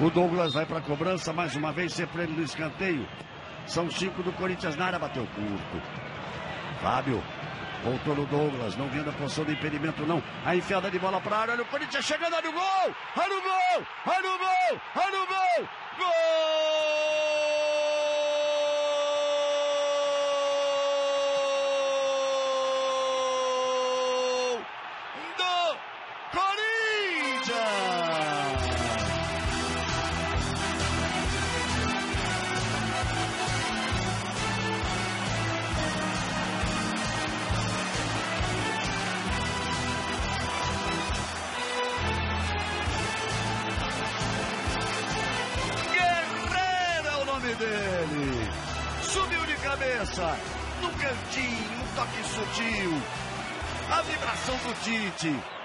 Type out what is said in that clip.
O Douglas vai para a cobrança, mais uma vez, prêmio no escanteio. São cinco do Corinthians na área, bateu curto. Fábio. Voltou no Douglas, não vindo a posição de impedimento, não. A enfiada de bola para a área, olha o Corinthians chegando, olha o gol! Olha o gol! Olha o gol! Olha o gol! Gol! Dele. Subiu de cabeça, no cantinho, um toque sutil. A vibração do Tite.